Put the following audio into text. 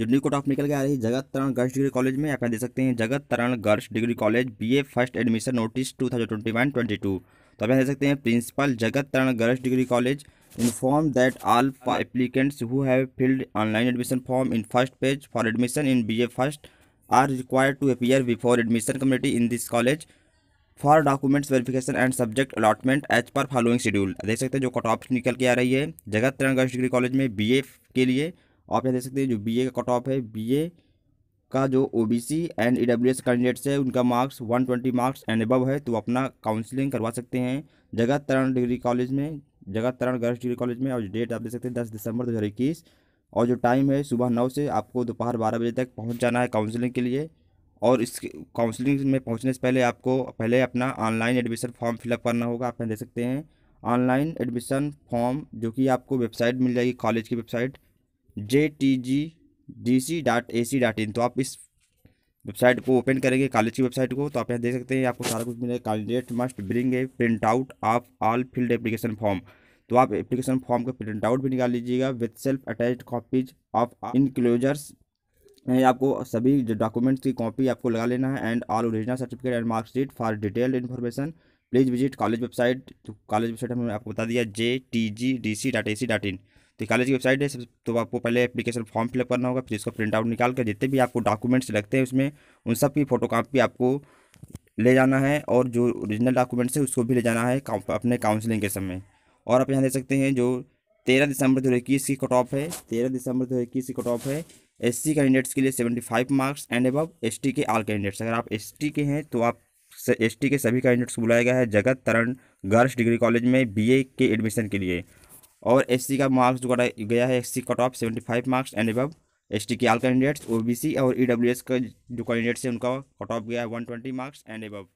New cut off निकल के आ रही है, Jagat Taran girls degree college में, आप यहाँ देख सकते हैं, Jagat Taran girls degree college BA first admission notice two thousand twenty one twenty two तो आप यहाँ देख सकते हैं principal Jagat Taran girls degree college inform that all applicants who have filled online admission form in first page for admission in B A first are required to appear before admission community in this college for documents verification and subject allotment as per following schedule देख सकते हैं, जो cut off निकल के आ रही है, Jagat Taran girls degree college में B A के लिए आप यहाँ देख सकते हैं जो बीए का कट ऑफ़ है बीए का जो O B C and E W S candidates है, उनका marks one twenty marks and above है तो अपना काउंसलिंग करवा सकते हैं। जगत तरण डिग्री कॉलेज में, जगत तरण गर्ल्स डिग्री कॉलेज में, और डेट आप देख सकते हैं, दस दिसंबर दो हज़ार इक्कीस, और जो टाइम है सुबह नौ से आपको दोपहर बारह बजे तक पहुँच जाना है काउंसलिंग के लिए। और इस काउंसलिंग में पहुँचने से पहले आपको पहले अपना ऑनलाइन एडमिशन फॉर्म फिलअप करना होगा, आप यहाँ देख सकते हैं। ऑनलाइन एडमिशन फॉर्म जो कि आपको वेबसाइट मिल जाएगी कॉलेज की website J T G D C dot A C dot in. तो आप इस वेबसाइट को ओपन करेंगे, कॉलेज की वेबसाइट को तो आप यहाँ देख सकते हैं, आपको सारा कुछ मिलेगा। Candidate must bring a print out of all filled application form. तो आप एप्लीकेशन फॉर्म का प्रिंट आउट भी निकाल लीजिएगा with self attached copies of enclosures. आपको सभी डॉक्यूमेंट्स की कॉपी आपको लगा लेना है and all original certificate and marksheet for detailed information. Please visit college website. तो कॉलेज वेबसाइट हमने आपको बता दिया, J T G D C dot A C dot in. तो कॉलेज की वेबसाइट है तो आपको पहले एप्लीकेशन फॉर्म फिलअप करना होगा, फिर इसका प्रिंट आउट निकाल कर जितने भी आपको डॉक्यूमेंट्स लगते हैं उसमें, उन सब की फ़ोटो कापी आपको ले जाना है और जो ओरिजिनल डॉक्यूमेंट्स है उसको भी ले जाना है अपने काउंसलिंग के समय। और आप यहाँ देख सकते हैं जो तेरह दिसंबर दो हज़ार इक्कीस की कट ऑफ़ है, तेरह दिसंबर दो हज़ार इक्कीस की कट ऑफ़ है एस सी कैंडिडेट्स के लिए seventy five marks and above S T के आल कैंडिडेट्स अगर आप एस टी के हैं तो आप एस टी के सभी कैंडिडेट्स को बुलाया गया है, Jagat Taran girls degree college में बी ए के एडमिशन के लिए। और एससी का मार्क्स जो गया है S C cut off seventy five marks and above S के आल कैंडिडेट्स ओ और ई डब्ल्यू एस का जो कैंडिडेट्स हैं उनका कट ऑफ़ गया है one twenty marks and above